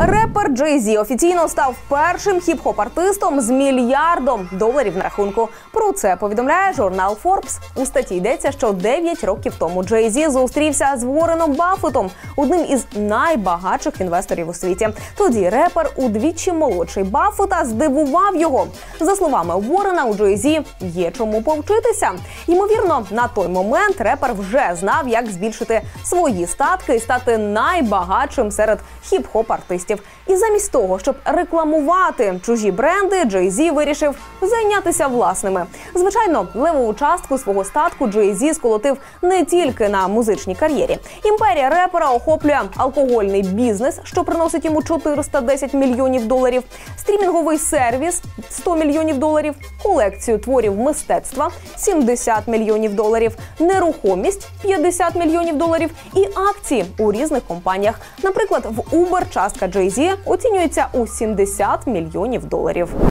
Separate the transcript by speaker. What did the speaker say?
Speaker 1: Репер Джей Зі офіційно став першим хіп-хоп-артистом з мільярдом доларів на рахунку. Про це повідомляє журнал Forbes. У статті йдеться, що 9 років тому Джей Зі зустрівся з Вореном Баффетом, одним із найбагатших інвесторів у світі. Тоді репер, удвічі молодший Баффета, здивував його. За словами Ворена, у Джей Зі є чому повчитися. Ймовірно, на той момент репер вже знав, як збільшити свої статки і стати найбагатшим серед хіп-хоп артистів. І замість того, щоб рекламувати чужі бренди, Джей Зі вирішив зайнятися власними. Звичайно, левову частку свого статку Джей Зі сколотив не тільки на музичній кар'єрі. Імперія репера охоплює алкогольний бізнес, що приносить йому 410 мільйонів доларів, стрімінговий сервіс 100 мільйонів доларів, колекцію творів мистецтва 70 мільйонів доларів, нерухомість 50 мільйонів доларів і акції у різних компаніях. Наприклад, в Uber частка Jay-Z оцінюється у 70 мільйонів доларів.